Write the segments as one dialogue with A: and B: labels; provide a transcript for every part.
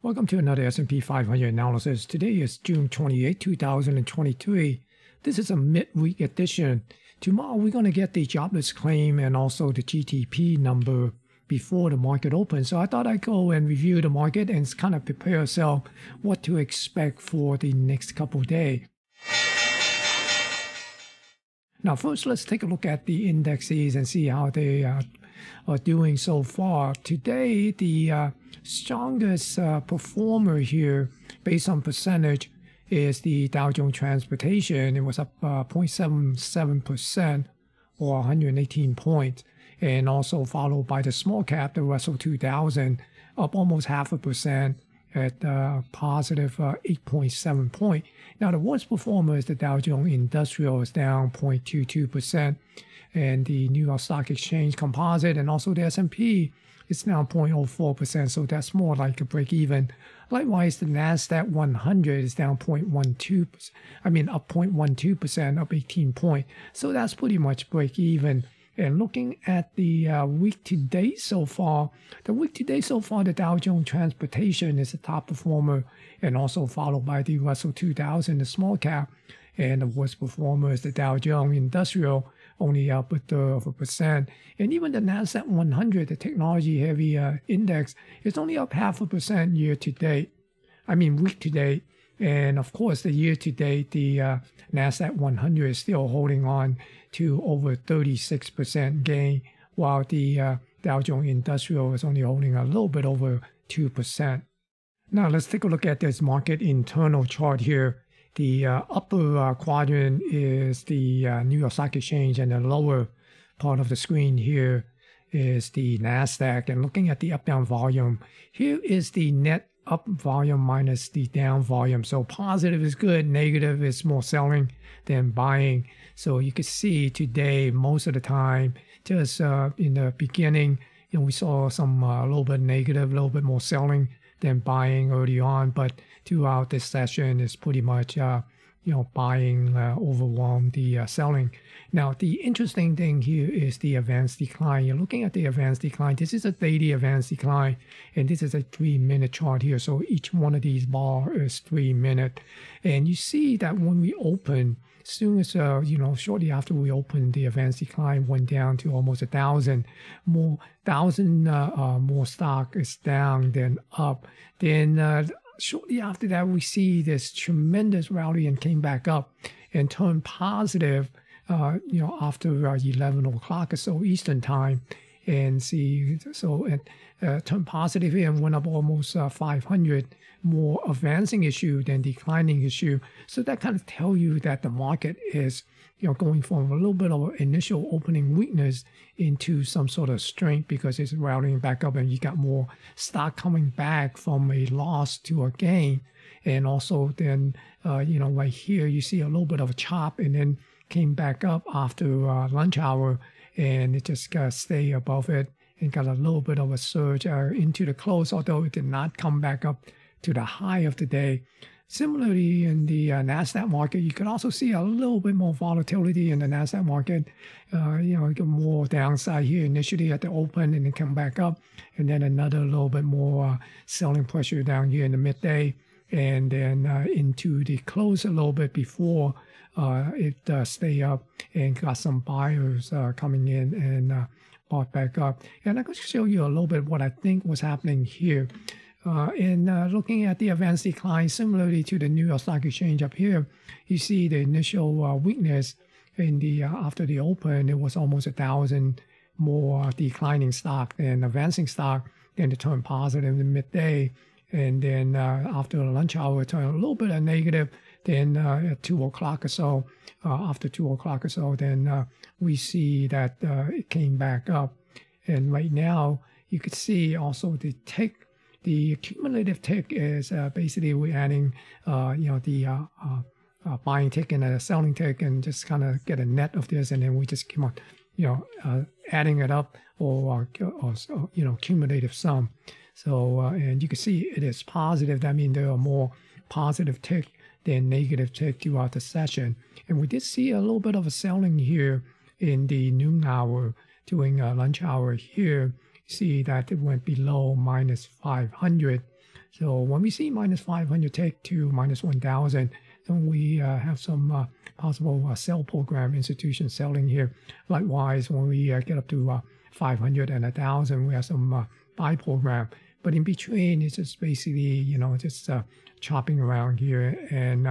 A: Welcome to another S&P 500 analysis. Today is June 28, 2023. This is a midweek edition. Tomorrow we're going to get the jobless claim and also the GDP number before the market opens. So I thought I'd go and review the market and kind of prepare ourselves what to expect for the next couple days. Now, first, let's take a look at the indexes and see how they uh, are doing so far. Today, the uh, strongest uh, performer here, based on percentage, is the Dow Jones Transportation. It was up 0.77% uh, or 118 points, and also followed by the small cap, the Russell 2000, up almost half a percent at uh, positive uh, 8.7 point. Now the worst performer is the Dow Jones Industrial is down 0.22 percent, and the New York Stock Exchange Composite and also the S&P is now 0.04 percent. So that's more like a break even. Likewise, the Nasdaq 100 is down 0.12 percent. I mean up 0.12 percent, up 18 point. So that's pretty much break even. And looking at the uh, week to date so far, the week to date so far, the Dow Jones Transportation is the top performer, and also followed by the Russell 2000, the small cap, and the worst performer is the Dow Jones Industrial, only up a third of a percent. And even the Nasdaq 100, the technology heavy uh, index, is only up half a percent year to date. I mean week to date. And of course, the year to date, the uh, NASDAQ 100 is still holding on to over 36% gain, while the uh, Dow Jones Industrial is only holding a little bit over 2%. Now, let's take a look at this market internal chart here. The uh, upper uh, quadrant is the uh, New York Stock Exchange, and the lower part of the screen here is the NASDAQ. And looking at the up down volume, here is the net up volume minus the down volume. So positive is good, negative is more selling than buying. So you can see today, most of the time, just uh, in the beginning, you know, we saw some uh, a little bit negative, a little bit more selling than buying early on. But throughout this session, it's pretty much uh, you know, buying uh, overwhelm the uh, selling. Now, the interesting thing here is the advanced decline. You're looking at the advanced decline. This is a daily advanced decline, and this is a three-minute chart here. So each one of these bar is three minute, and you see that when we open, soon as uh, you know, shortly after we opened, the advanced decline went down to almost a thousand more, thousand uh, uh, more stock is down than up. Then uh, shortly after that, we see this tremendous rally and came back up and turned positive, uh, you know, after uh, 11 o'clock or so Eastern time. And see, so it turned positive and went up almost uh, 500 more advancing issue than declining issue. So that kind of tell you that the market is you know, going from a little bit of initial opening weakness into some sort of strength because it's rallying back up and you got more stock coming back from a loss to a gain. And also then, uh, you know, right here, you see a little bit of a chop and then came back up after uh, lunch hour and it just got stay above it and got a little bit of a surge uh, into the close, although it did not come back up to the high of the day. Similarly, in the uh, Nasdaq market, you can also see a little bit more volatility in the Nasdaq market. Uh, you know, more downside here initially at the open, and then come back up, and then another little bit more uh, selling pressure down here in the midday, and then uh, into the close a little bit before uh, it uh, stay up, and got some buyers coming in and bought back up. And I'm going to show you a little bit what I think was happening here. Uh, and uh, looking at the advanced decline, similarly to the New York Stock Exchange up here, you see the initial uh, weakness in the uh, after the open. It was almost a thousand more declining stock than advancing stock. Then it turned positive in the midday, and then uh, after the lunch hour, it turned a little bit of negative. Then uh, at two o'clock or so, after two o'clock or so, then we see that it came back up. And right now, you could see also the tick the cumulative tick is uh, basically we're adding, uh, you know, the uh, uh, uh buying tick and a selling tick and just kind of get a net of this, and then we just keep on, you know, uh, adding it up or, or, or, you know, cumulative sum. So and you can see it is positive. That means there are more positive tick than negative tick throughout the session. And we did see a little bit of a selling here in the noon hour during lunch hour here see that it went below minus 500. So when we see minus 500 take to minus 1,000, then we uh, have some uh, possible uh, sell program institution selling here. Likewise, when we uh, get up to uh, 500 and 1,000, we have some uh, buy program. But in between, it's just basically, you know, just chopping around here. And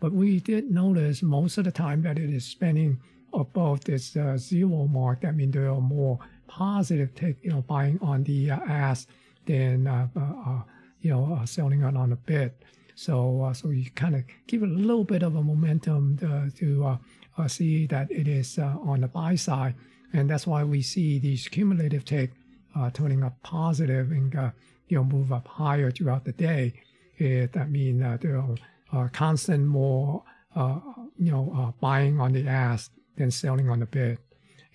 A: But we did notice most of the time that it is spending above this zero mark. That means there are more positive take, you know, buying on the ask than you know, uh, selling it on the bid. So, uh, so you kind of give it a little bit of a momentum to, to uh, uh see that it is uh, on the buy side, and that's why we see these cumulative take uh, turning up positive and you know move up higher throughout the day. It, that means there are constant more you know buying on the ask than selling on the bid.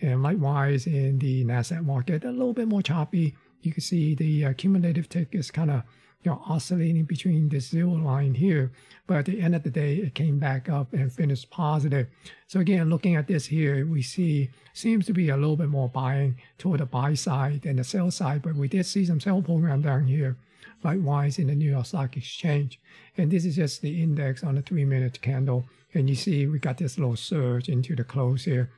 A: And likewise in the Nasdaq market, a little bit more choppy. You can see the uh, cumulative tick is kind of you know, oscillating between the zero line here. But at the end of the day, it came back up and finished positive. So again, looking at this here, we see seems to be a little bit more buying toward the buy side than the sell side. But we did see some sell program down here, likewise in the New York Stock Exchange. And this is just the index on the three-minute candle. And you see we got this little surge into the close here.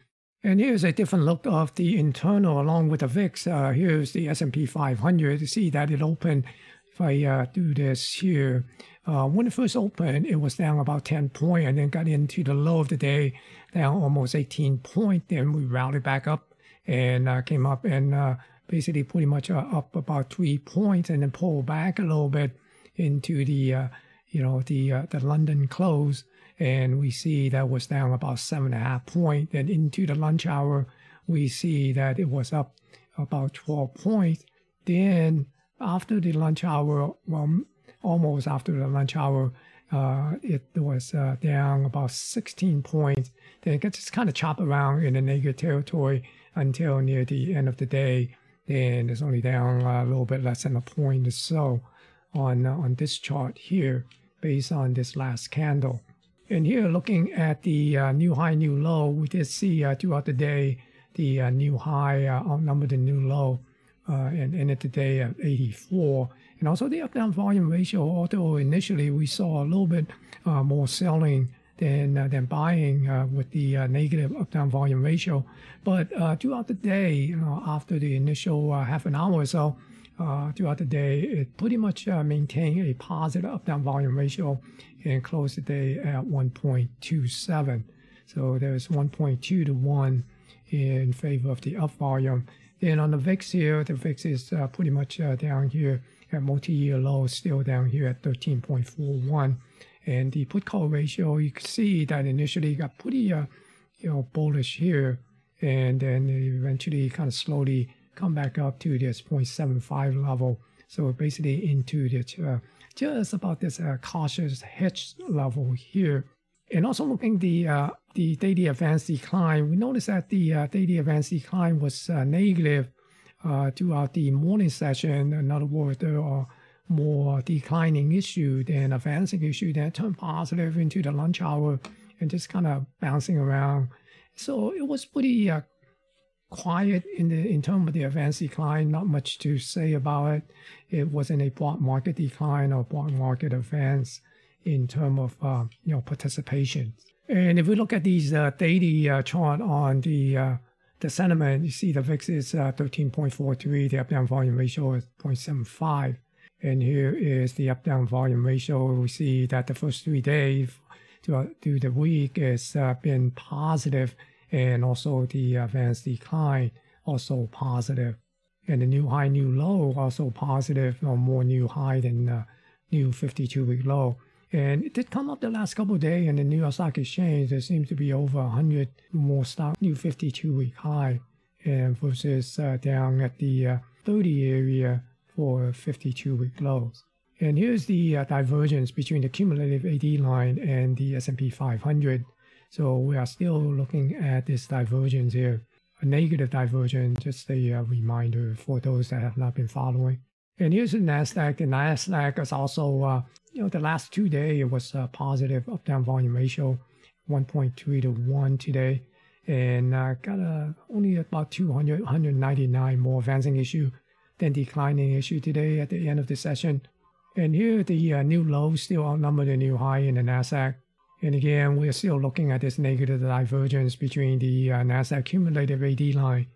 A: And here's a different look of the internal along with the VIX. Uh, here's the S&P 500. You see that it opened if I uh, do this here, uh, when it first opened, it was down about 10 point and then got into the low of the day, down almost 18 point. Then we rallied back up and uh, came up and uh, basically pretty much uh, up about three points and then pulled back a little bit into the, you know, the, the London close. And we see that was down about seven and a half point. Then into the lunch hour, we see that it was up about 12 points. Then after the lunch hour, well, almost after the lunch hour, uh, it was uh, down about 16 points. Then it just kind of chop around in the negative territory until near the end of the day. Then it's only down a little bit less than a point or so on, uh, on this chart here based on this last candle. And here looking at the uh, new high, new low, we did see uh, throughout the day the uh, new high outnumbered the new low uh, and ended the day at 84. And also the up-down volume ratio, although initially we saw a little bit uh, more selling than uh, than buying uh, with the uh, negative up-down volume ratio, but uh, throughout the day, you know, after the initial half an hour or so, throughout the day, it pretty much maintained a positive up-down volume ratio and closed the day at 1.27. So there's 1.2 to 1 in favor of the up volume then on the VIX here, the VIX is uh, pretty much uh, down here at multi-year low, still down here at 13.41. And the put call ratio, you can see that initially got pretty, uh, you know, bullish here, and then eventually kind of slowly come back up to this 0.75 level. So basically into this, uh, just about this uh, cautious hedge level here. And also looking the uh, the daily advance decline, we notice that the uh, daily advance decline was uh, negative uh, throughout the morning session. In other words, there are more declining issue than advancing issue that turned positive into the lunch hour and just kind of bouncing around. So it was pretty uh, quiet in the in terms of the advance decline. Not much to say about it. It wasn't a broad market decline or broad market advance in terms of uh, you know participation. And if we look at these uh, daily uh, chart on the uh, the sentiment, you see the VIX is 13.43, uh, the up-down volume ratio is 0.75. And here is the up-down volume ratio. We see that the first three days through the week has uh, been positive, and also the advance decline also positive. And the new high, new low also positive, or more new high than new 52-week low. And it did come up the last couple of days in the New York Stock Exchange. There seems to be over 100 more stock, new 52 week high, and versus uh, down at the uh, 30 area for 52 week lows. And here's the uh, divergence between the cumulative AD line and the S&P 500. So we are still looking at this divergence here, a negative divergence, just a uh, reminder for those that have not been following. And here's the NASDAQ. The NASDAQ is also, uh, you know, the last two days it was a positive up down volume ratio, 1.3 to 1 today. And uh, got only about 200, 199 more advancing issue than declining issue today at the end of the session. And here the uh, new low still outnumber the new high in the NASDAQ. And again, we're still looking at this negative divergence between the uh, NASDAQ cumulative AD line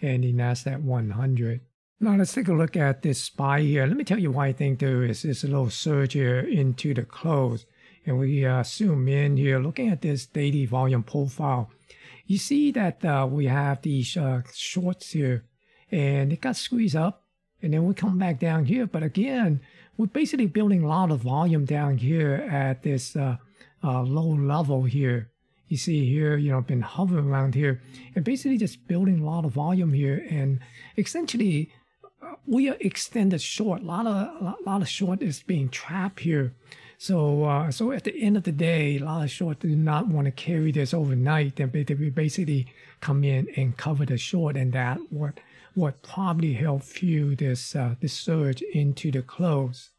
A: and the NASDAQ 100. Now let's take a look at this SPY here. Let me tell you why I think there is this little surge here into the close. And we uh, zoom in here, looking at this daily volume profile. You see that uh, we have these uh, shorts here, and it got squeezed up, and then we come back down here. But again, we're basically building a lot of volume down here at this uh, uh, low level here. You see here, you know, been hovering around here, and basically just building a lot of volume here, and essentially uh, we are extended short. A lot of a lot of short is being trapped here. So, uh, so at the end of the day, a lot of short do not want to carry this overnight. They, they basically come in and cover the short, and that what what probably help fuel this uh, this surge into the close.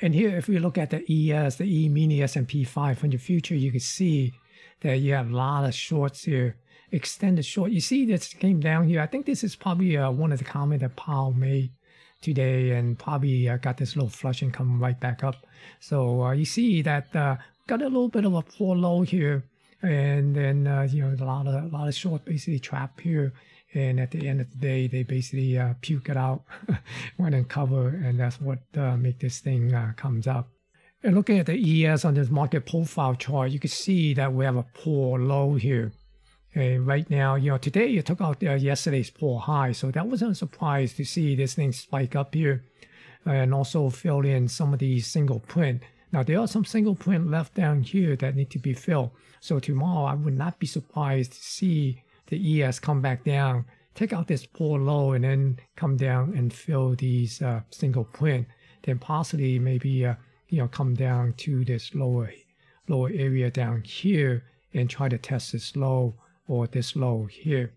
A: And here, if we look at the ES, the E mini S&P 500 future, you can see that you have a lot of shorts here, extended short. You see this came down here. I think this is probably uh, one of the comment that Powell made today and probably uh, got this little flushing coming right back up. So uh, you see that uh, got a little bit of a poor low here, and then uh, you know a lot of a lot of short basically trap here. And at the end of the day, they basically uh, puke it out, when and cover, and that's what uh, make this thing comes up. And looking at the ES on this market profile chart, you can see that we have a poor low here. And right now, you know, today it took out uh, yesterday's poor high, so that wasn't a surprise to see this thing spike up here and also fill in some of these single print. Now, there are some single print left down here that need to be filled. So tomorrow, I would not be surprised to see the ES come back down, take out this poor low, and then come down and fill these uh, single print. Then possibly maybe, uh, you know, come down to this lower, lower area down here and try to test this low or this low here.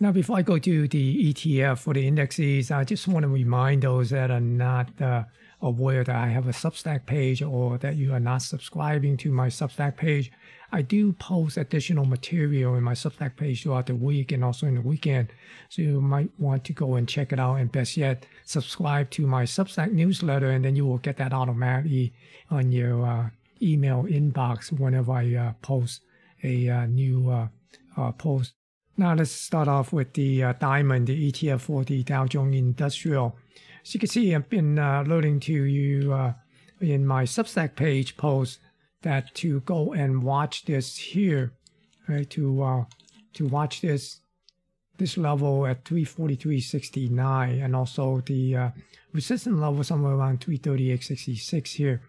A: Now, before I go to the ETF for the indexes, I just want to remind those that are not uh, aware that I have a Substack page or that you are not subscribing to my Substack page. I do post additional material in my Substack page throughout the week and also in the weekend. So you might want to go and check it out. And best yet, subscribe to my Substack newsletter, and then you will get that automatically on your uh, email inbox whenever I uh, post a uh, new uh, uh, post. Now let's start off with the uh, diamond, the ETF for the Dow Jones Industrial. As you can see, I've been uh, alerting to you uh, in my Substack page post that to go and watch this here, right? To uh, to watch this this level at 343.69 and also the uh, resistance level somewhere around 338.66 here.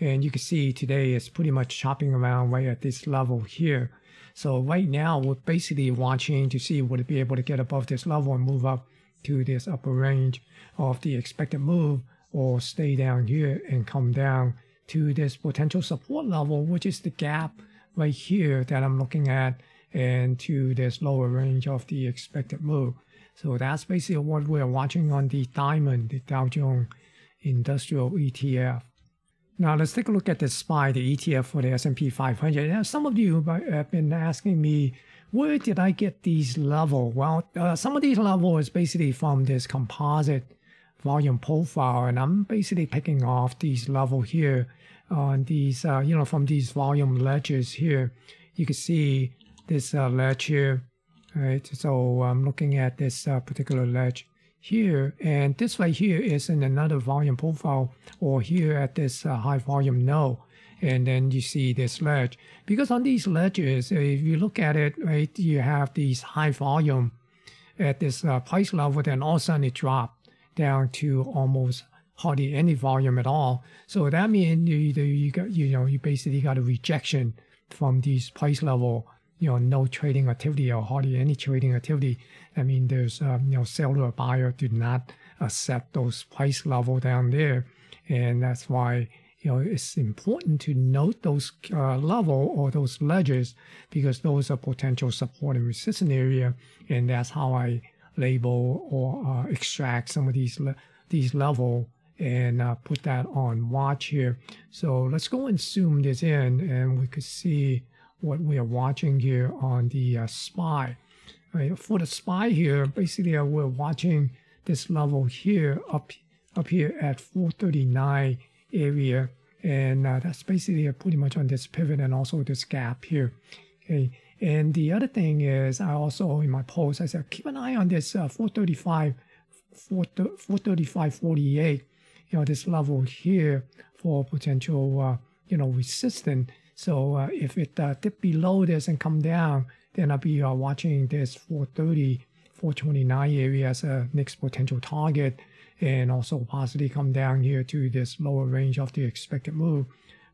A: And you can see today it's pretty much chopping around right at this level here. So right now we're basically watching to see would it be able to get above this level and move up to this upper range of the expected move or stay down here and come down to this potential support level, which is the gap right here that I'm looking at and to this lower range of the expected move. So that's basically what we're watching on the diamond, the Dow Jones Industrial ETF. Now let's take a look at the SPY, the ETF for the S&P 500. Now, some of you have been asking me, where did I get these level? Well, uh, some of these level is basically from this composite volume profile, and I'm basically picking off these level here on these, uh, you know, from these volume ledgers here. You can see this uh, ledge here, right? So I'm looking at this uh, particular ledge here and this right here is in another volume profile or here at this uh, high volume node and then you see this ledge because on these ledges if you look at it right you have these high volume at this uh, price level then all of a sudden it dropped down to almost hardly any volume at all so that means you, you got you know you basically got a rejection from these price level you know, no trading activity or hardly any trading activity. I mean, there's, um, you know, seller or buyer did not accept those price level down there. And that's why, you know, it's important to note those uh, level or those ledges because those are potential support and resistance area. And that's how I label or uh, extract some of these, le- these level and uh, put that on watch here. So let's go and zoom this in and we could see what we are watching here on the uh, SPY. Right? For the SPY here, basically uh, we're watching this level here up up here at 439 area. And uh, that's basically pretty much on this pivot and also this gap here. Okay. And the other thing is, I also in my post, I said keep an eye on this uh, 435, 435, 48, you know, this level here for potential, uh, you know, resistance. So uh, if it uh, dip below this and come down, then I'll be uh, watching this 430, 429 area as a next potential target, and also possibly come down here to this lower range of the expected move.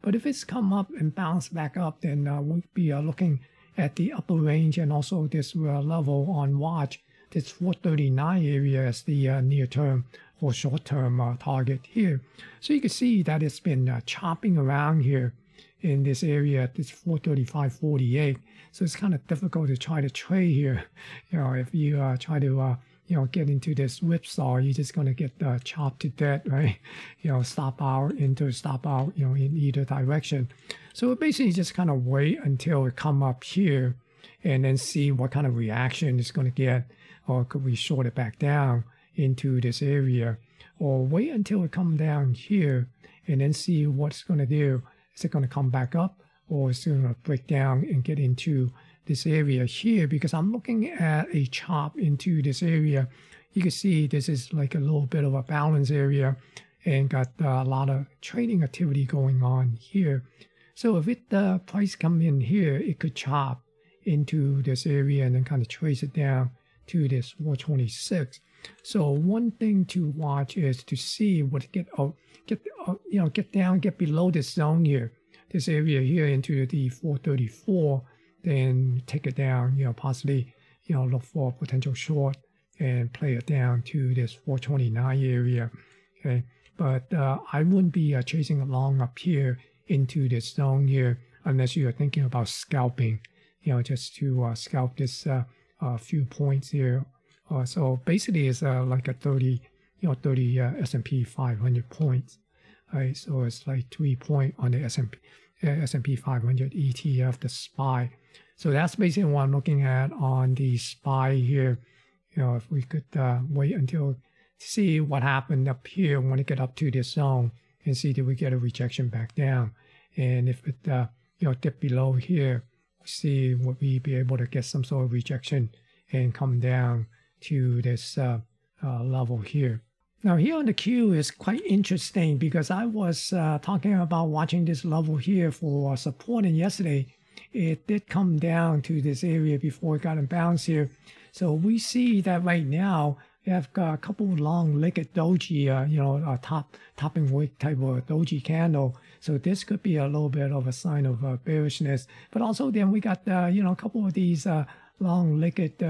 A: But if it's come up and bounce back up, then uh, we'll be uh, looking at the upper range and also this uh, level on watch, this 439 area as the uh, near term or short term uh, target here. So you can see that it's been uh, chopping around here in this area, at this 435.48. So it's kind of difficult to try to trade here. You know, if you try to you know, get into this whipsaw, you're just going to get uh, chopped to death, right? You know, stop out into stop out, you know, in either direction. So basically just kind of wait until it come up here and then see what kind of reaction it's going to get or could we short it back down into this area or wait until it come down here and then see what it's going to do. Is it going to come back up or is it going to break down and get into this area here because I'm looking at a chop into this area. You can see this is like a little bit of a balance area and got a lot of trading activity going on here. So if it the price come in here, it could chop into this area and then kind of trace it down to this 426. So one thing to watch is to see what get oh, get uh, you know get down, get below this zone here, this area here into the 434, then take it down. You know possibly you know look for a potential short and play it down to this 429 area. Okay, but uh, I wouldn't be uh, chasing along up here into this zone here unless you are thinking about scalping, you know, just to uh, scalp this uh, uh, few points here. Uh, so basically it's like a 30, you know, 30 uh, S&P 500 points, right? So it's like three point on the S&P, S&P 500 ETF, the SPY. So that's basically what I'm looking at on the SPY here. You know, if we could uh, wait until see what happened up here when it get up to this zone and see did we get a rejection back down. And if it, uh, you know, dip below here, see would we be able to get some sort of rejection and come down to this uh, uh, level here. Now here on the Q is quite interesting because I was uh, talking about watching this level here for support and yesterday it did come down to this area before it got in bounce here. So we see that right now you have got a couple of long legged doji, uh, you know, a top topping wick type of doji candle. So this could be a little bit of a sign of uh, bearishness. But also then we got, uh, you know, a couple of these uh, long legged,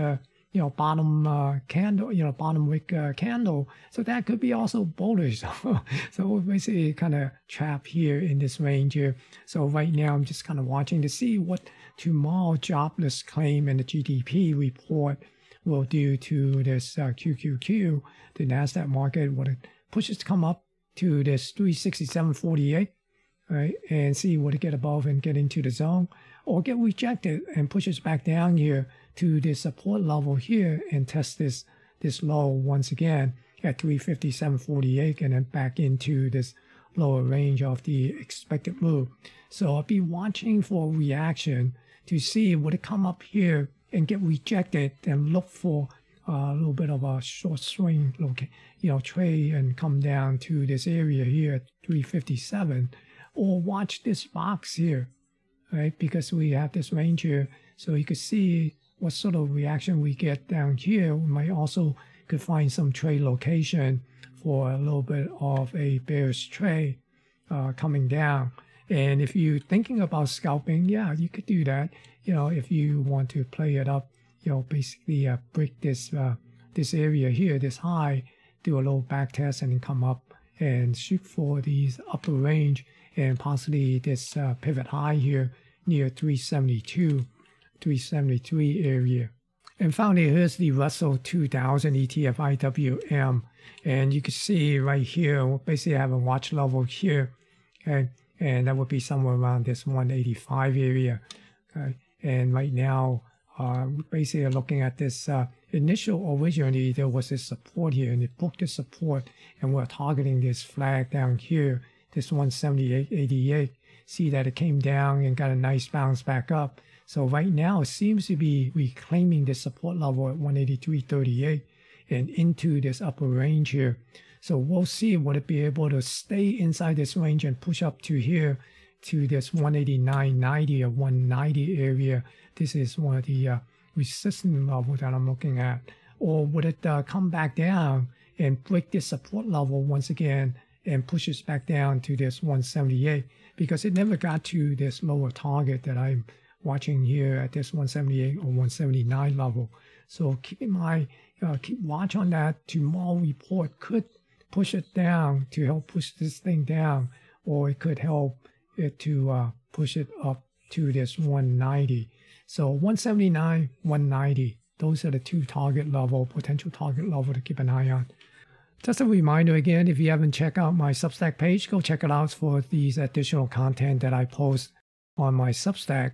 A: you know, bottom uh, candle, you know, bottom wick uh, candle. So that could be also bullish. so we're basically kind of trapped here in this range here. So right now I'm just kind of watching to see what tomorrow jobless claim and the GDP report will do to this uh, QQQ, the NASDAQ market, what it pushes to come up to this 367.48, right, and see what it get above and get into the zone, or get rejected and pushes back down here to the support level here and test this this low once again at 357.48 and then back into this lower range of the expected move. So I'll be watching for a reaction to see would it come up here and get rejected and look for uh, a little bit of a short swing, okay, you know, trade and come down to this area here at 357 or watch this box here, right? Because we have this range here. So you can see what sort of reaction we get down here. We might also could find some trade location for a little bit of a bearish trade uh, coming down. And if you're thinking about scalping, yeah, you could do that you know, if you want to play it up, you know, basically uh, break this uh, this area here, this high, do a little back test and then come up and shoot for these upper range and possibly this uh, pivot high here near 372, 373 area. And finally, here's the Russell 2000 ETF IWM. And you can see right here, basically I have a watch level here. Okay. And that would be somewhere around this 185 area. Okay. And right now, uh, basically looking at this uh, initial originally there was this support here and it broke the support and we're targeting this flag down here this 178.88. See that it came down and got a nice bounce back up. So right now it seems to be reclaiming the support level at 183.38 and into this upper range here. So we'll see will it be able to stay inside this range and push up to here to this 189.90 or 190 area. This is one of the uh, resistance level that I'm looking at. Or would it uh, come back down and break this support level once again and pushes back down to this 178 because it never got to this lower target that I'm watching here at this 178 or 179 level. So keep in mind, uh, keep watch on that. Tomorrow report could push it down to help push this thing down, or it could help it to uh, push it up to this 190. So 179, 190, those are the two target level, potential target level to keep an eye on. Just a reminder again, if you haven't checked out my Substack page, go check it out for these additional content that I post on my Substack.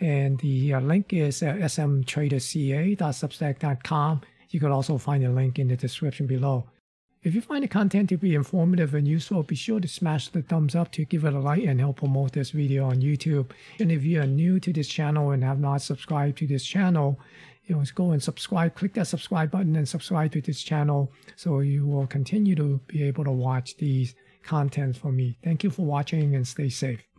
A: And the uh, link is uh, smtraderca.substack.com. You can also find the link in the description below. If you find the content to be informative and useful, be sure to smash the thumbs up to give it a like and help promote this video on YouTube. And if you are new to this channel and have not subscribed to this channel, you know, go and subscribe, click that subscribe button and subscribe to this channel so you will continue to be able to watch these contents from me. Thank you for watching and stay safe.